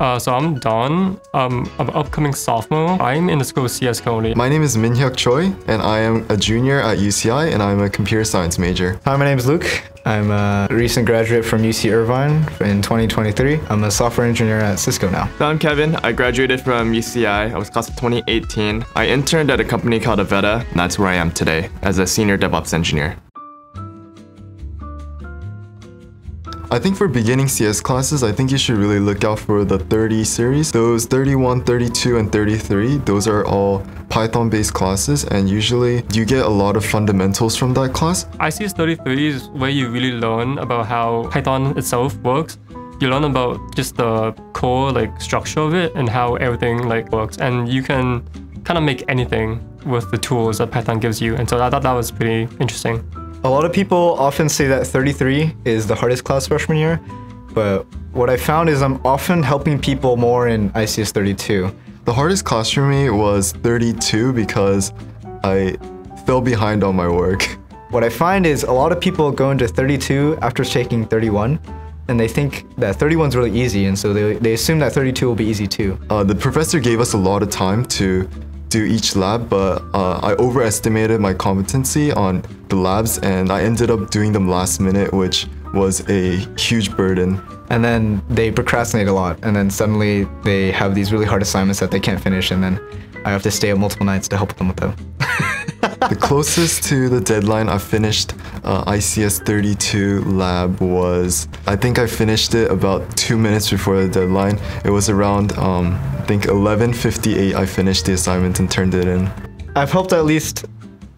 Uh, so I'm Don. Um, I'm an upcoming sophomore. I'm in the school of CS currently. My name is Minhyuk Choi, and I am a junior at UCI, and I'm a computer science major. Hi, my name is Luke. I'm a recent graduate from UC Irvine in 2023. I'm a software engineer at Cisco now. So I'm Kevin. I graduated from UCI. I was class of 2018. I interned at a company called Avetta, and that's where I am today as a senior DevOps engineer. I think for beginning CS classes, I think you should really look out for the 30 series. Those 31, 32, and 33, those are all Python-based classes, and usually you get a lot of fundamentals from that class. ICS 33 is where you really learn about how Python itself works. You learn about just the core like structure of it and how everything like works, and you can kind of make anything with the tools that Python gives you. And so I thought that was pretty interesting. A lot of people often say that 33 is the hardest class freshman year, but what I found is I'm often helping people more in ICS 32. The hardest class for me was 32 because I fell behind on my work. What I find is a lot of people go into 32 after taking 31, and they think that 31 is really easy, and so they, they assume that 32 will be easy too. Uh, the professor gave us a lot of time to do each lab, but uh, I overestimated my competency on the labs and I ended up doing them last minute, which was a huge burden. And then they procrastinate a lot, and then suddenly they have these really hard assignments that they can't finish, and then I have to stay up multiple nights to help them with them. The closest to the deadline I finished uh, ICS 32 lab was, I think I finished it about two minutes before the deadline. It was around, um, I think 11.58 I finished the assignment and turned it in. I've helped at least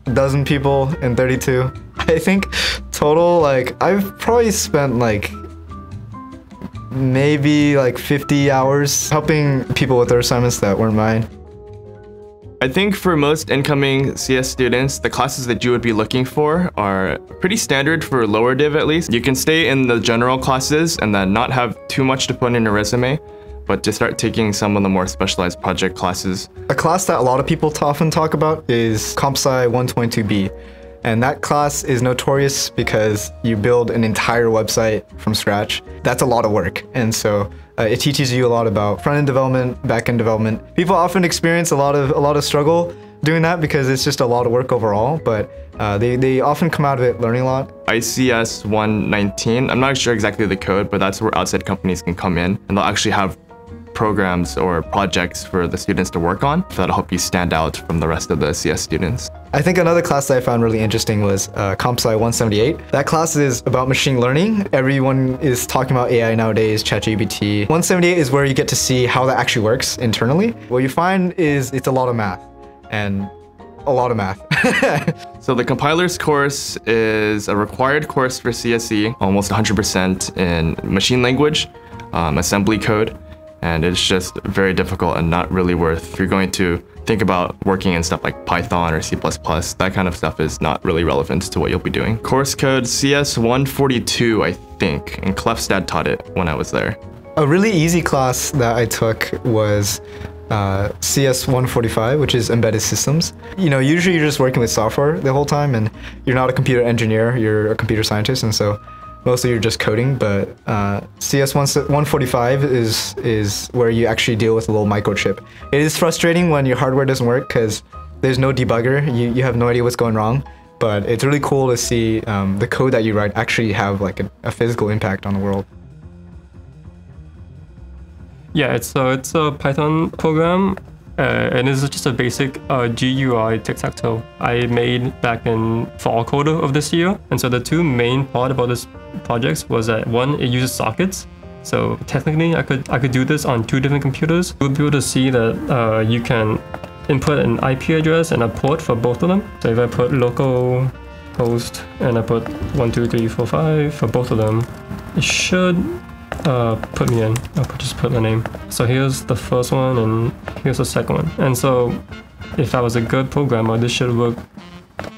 a dozen people in 32. I think total, like, I've probably spent like maybe like 50 hours helping people with their assignments that weren't mine. I think for most incoming CS students, the classes that you would be looking for are pretty standard for lower div at least. You can stay in the general classes and then not have too much to put in your resume, but to start taking some of the more specialized project classes. A class that a lot of people often talk about is CompSci 122B. And that class is notorious because you build an entire website from scratch. That's a lot of work. And so uh, it teaches you a lot about front-end development, back-end development. People often experience a lot of a lot of struggle doing that because it's just a lot of work overall, but uh, they, they often come out of it learning a lot. ICS 119, I'm not sure exactly the code, but that's where outside companies can come in and they'll actually have programs or projects for the students to work on that'll help you stand out from the rest of the CS students. I think another class that I found really interesting was uh, CompSci 178. That class is about machine learning. Everyone is talking about AI nowadays, ChatGPT. 178 is where you get to see how that actually works internally. What you find is it's a lot of math and a lot of math. so the compilers course is a required course for CSE, almost 100% in machine language, um, assembly code, and it's just very difficult and not really worth if you're going to think about working in stuff like Python or C++, that kind of stuff is not really relevant to what you'll be doing. Course code CS142, I think, and Klefstad taught it when I was there. A really easy class that I took was uh, CS145, which is embedded systems. You know, usually you're just working with software the whole time and you're not a computer engineer, you're a computer scientist, and so mostly you're just coding, but uh, CS145 is is where you actually deal with a little microchip. It is frustrating when your hardware doesn't work because there's no debugger. You, you have no idea what's going wrong, but it's really cool to see um, the code that you write actually have like a, a physical impact on the world. Yeah, it's a, it's a Python program uh, and it's just a basic uh, GUI tic-tac-toe I made back in fall quarter of this year. And so the two main part about this project was that one, it uses sockets. So technically, I could I could do this on two different computers. You'll be able to see that uh, you can input an IP address and a port for both of them. So if I put local host and I put one, two, three, four, five for both of them, it should uh, put me in. I'll just put my name. So here's the first one and here's the second one. And so if I was a good programmer, this should work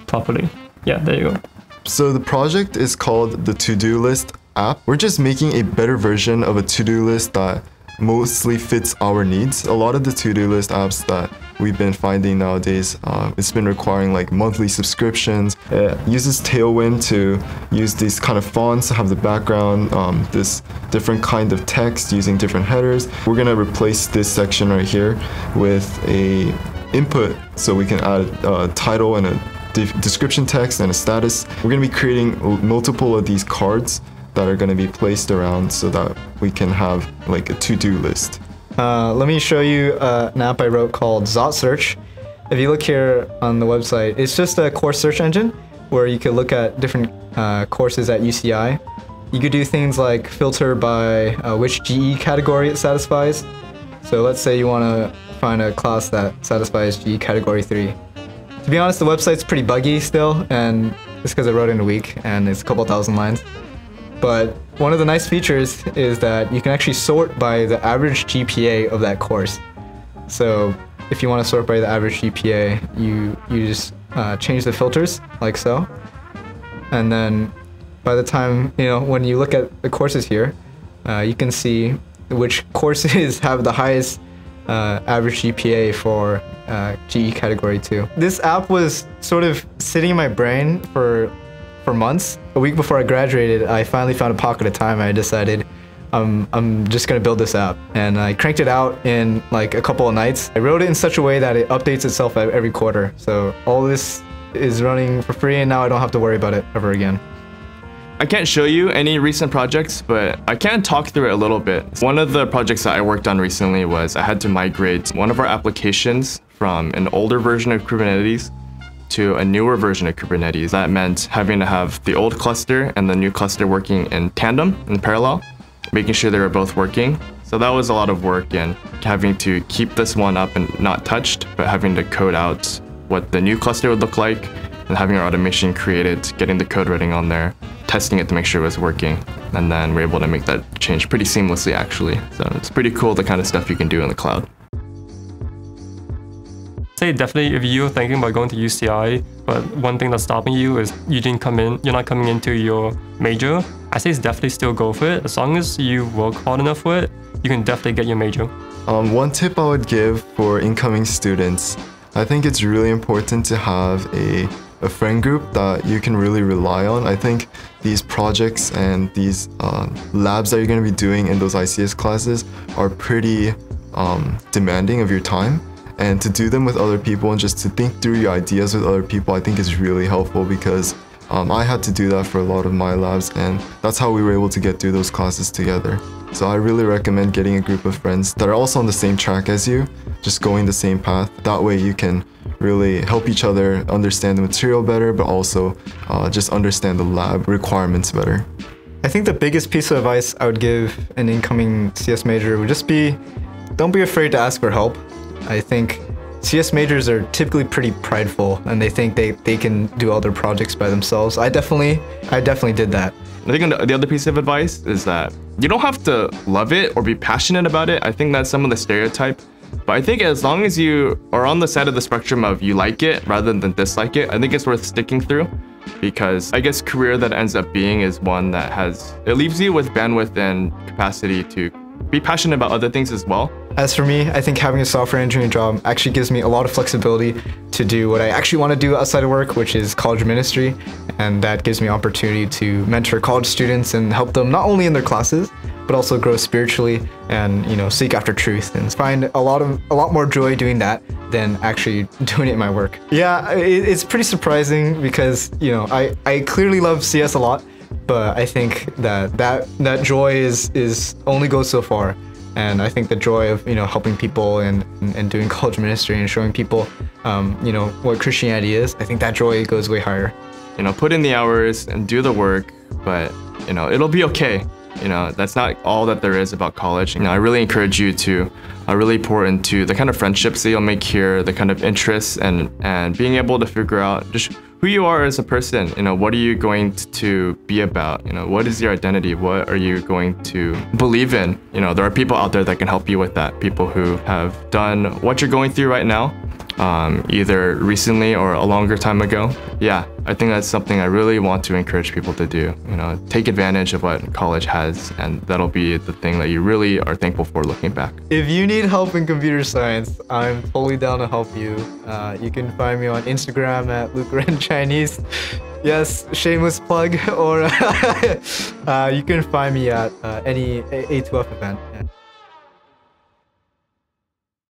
properly. Yeah, there you go. So the project is called the To-Do List app. We're just making a better version of a to-do list that mostly fits our needs. A lot of the to-do list apps that we've been finding nowadays, uh, it's been requiring like monthly subscriptions. It uses Tailwind to use these kind of fonts to have the background, um, this different kind of text using different headers. We're gonna replace this section right here with a input so we can add a title and a de- description text and a status. We're gonna be creating multiple of these cards that are gonna be placed around so that we can have like a to-do list. Uh, let me show you uh, an app I wrote called Zot Search. If you look here on the website, it's just a course search engine where you could look at different uh, courses at UCI. You could do things like filter by uh, which GE category it satisfies. So let's say you want to find a class that satisfies GE category 3. To be honest, the website's pretty buggy still, and it's because I wrote in a week and it's a couple thousand lines. But one of the nice features is that you can actually sort by the average GPA of that course. So if you want to sort by the average GPA, you you just uh, change the filters like so, and then by the time you know when you look at the courses here, uh, you can see which courses have the highest uh, average GPA for uh, GE category 2. This app was sort of sitting in my brain for for months. A week before I graduated, I finally found a pocket of time. I decided um, I'm just gonna build this app, and I cranked it out in like a couple of nights. I wrote it in such a way that it updates itself every quarter. So all this is running for free, and now I don't have to worry about it ever again. I can't show you any recent projects, but I can talk through it a little bit. One of the projects that I worked on recently was I had to migrate one of our applications from an older version of Kubernetes to a newer version of Kubernetes. That meant having to have the old cluster and the new cluster working in tandem, in parallel, making sure they were both working. So that was a lot of work and having to keep this one up and not touched, but having to code out what the new cluster would look like and having our automation created, getting the code writing on there, testing it to make sure it was working. And then we're able to make that change pretty seamlessly actually. So it's pretty cool the kind of stuff you can do in the cloud. Say definitely if you're thinking about going to UCI, but one thing that's stopping you is you didn't come in, you're not coming into your major. I say it's definitely still go for it. As long as you work hard enough for it, you can definitely get your major. Um, one tip I would give for incoming students, I think it's really important to have a a friend group that you can really rely on. I think these projects and these uh, labs that you're going to be doing in those ICS classes are pretty um, demanding of your time. And to do them with other people and just to think through your ideas with other people, I think is really helpful because um, I had to do that for a lot of my labs, and that's how we were able to get through those classes together. So I really recommend getting a group of friends that are also on the same track as you, just going the same path. That way you can really help each other understand the material better, but also uh, just understand the lab requirements better. I think the biggest piece of advice I would give an incoming CS major would just be don't be afraid to ask for help. I think CS majors are typically pretty prideful and they think they, they can do all their projects by themselves. I definitely I definitely did that. I think the other piece of advice is that you don't have to love it or be passionate about it. I think that's some of the stereotype but I think as long as you are on the side of the spectrum of you like it rather than dislike it, I think it's worth sticking through because I guess career that ends up being is one that has, it leaves you with bandwidth and capacity to be passionate about other things as well. As for me, I think having a software engineering job actually gives me a lot of flexibility to do what I actually want to do outside of work, which is college ministry. And that gives me opportunity to mentor college students and help them not only in their classes, but also grow spiritually and you know seek after truth and find a lot of a lot more joy doing that than actually doing it in my work. Yeah, it, it's pretty surprising because you know I I clearly love CS a lot, but I think that that that joy is is only goes so far. And I think the joy of you know helping people and, and doing college ministry and showing people um, you know what Christianity is, I think that joy goes way higher. You know, put in the hours and do the work, but you know it'll be okay you know, that's not all that there is about college. You know, I really encourage you to uh, really pour into the kind of friendships that you'll make here, the kind of interests, and and being able to figure out just who you are as a person. You know, what are you going to be about? You know, what is your identity? What are you going to believe in? You know, there are people out there that can help you with that. People who have done what you're going through right now, um, either recently or a longer time ago. Yeah, I think that's something I really want to encourage people to do. You know, take advantage of what college has, and that'll be the thing that you really are thankful for looking back. If you need help in computer science, I'm totally down to help you. Uh, you can find me on Instagram at Luke Ren Chinese. Yes, shameless plug. Or uh, you can find me at uh, any A- A2F event.